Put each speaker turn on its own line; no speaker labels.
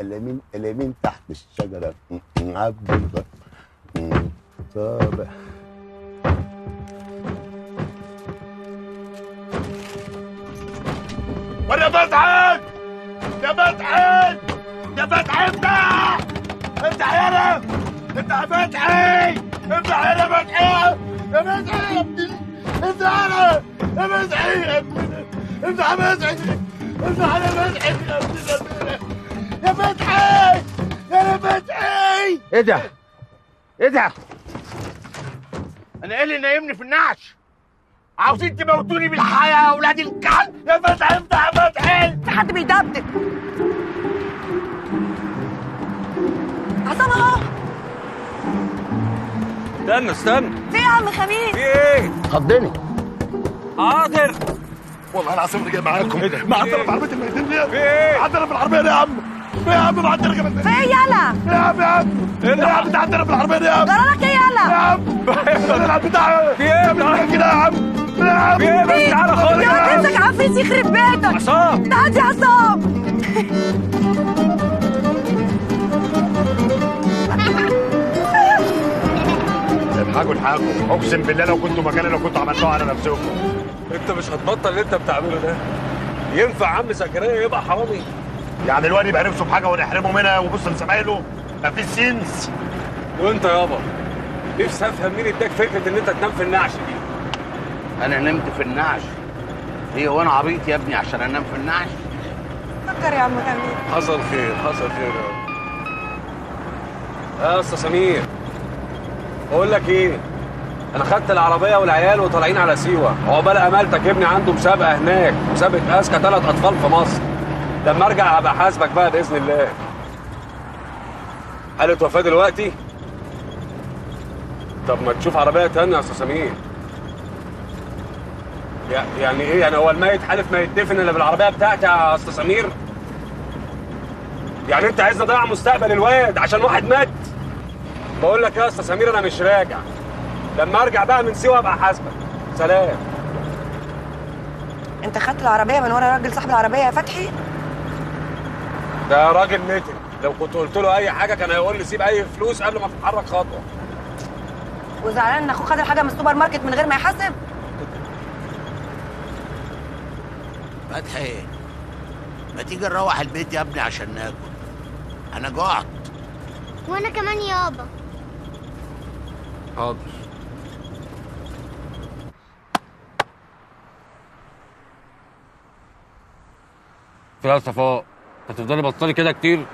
اليمين اليمين تحت الشجرة. عبد صابح
ولا فتحي يا فتحي يا فتحي افتح افتح يا افتح يا فتحي افتح يا فتحي يا فتحي يا افتح يا يا فتحي يا افتح يا فتحي افتح يا فتحي
إيه ده؟ إيه ده؟ أنا إيه اللي نايمني في النعش؟ عاوزين تموتوني بالحياة يا أولاد الكلب
يا فتحي افتح يا فتحي
في حد بيدبدب؟ عصام أهو.
استنى استنى.
في إيه يا عم خميس؟
في إيه؟
خضني.
حاضر.
والله العظيم اللي جاي معاكم معدنا في عربيه الميتين دي
في إيه؟
معدنا في العربية دي يا عم. في يا عم معدنا كمان
في إيه يلا؟
يا عم يا عم يا عم انت عندنا في العربية دي يا عم
جرالك إيه
يا
يلا؟
عم أنا بتاع
في
إيه؟ كده يا عم؟ يا عم.
في إيه بس تعالى خالص
يا واد امسك عفريت يخرب بيتك.
عصام.
تعالى يا عصام.
الحاجوا الحاجوا اقسم بالله لو كنتوا مكاني لو كنتوا عملتوها على نفسكم.
انت مش هتبطل اللي انت بتعمله ده. ينفع عم زكريا يبقى حرامي؟
يعني الواد يبقى نفسه بحاجه ونحرمه منها وبص لزمايله مفيش سينس
وانت يابا نفسي افهم مين اداك فكرة ان انت تنام في النعش دي.
أنا نمت في النعش. هي وأنا عبيط يا ابني عشان انام في النعش.
فكر يا عم خميس
حصل خير حصل خير يا رب يا أستاذ سمير بقول لك إيه؟ أنا خدت العربية والعيال وطالعين على سيوة. عقبال امالتك ابني عنده مسابقة هناك مسابقة أذكى ثلاث أطفال في مصر. لما أرجع هبقى حاسبك بقى بإذن الله. حاله وفاة دلوقتي؟ طب ما تشوف عربية تانية يا أستاذ سمير. يع- يعني إيه؟ يعني هو الميت حالف ما يدفن إلا بالعربية بتاعتي يا أستاذ سمير؟ يعني أنت عايز أضيع مستقبل الواد عشان واحد مات؟ بقول لك يا أستاذ سمير أنا مش راجع. لما أرجع بقى من سيوه أبقى حاسبك. سلام.
أنت خدت العربية من ورا الراجل صاحب العربية يا فتحي؟
ده راجل نتن لو كنت قلت له أي حاجة كان هيقول لي سيب أي فلوس قبل ما تتحرك خطوة.
وزعلان ان اخوه خد الحاجة من السوبر ماركت من غير ما يحاسب؟
فتحي ما تيجي نروح البيت يا ابني عشان ناكل؟ أنا جوعت
وأنا كمان يابا
حاضر.
يا صفاء هتفضلي بطلي كده كتير؟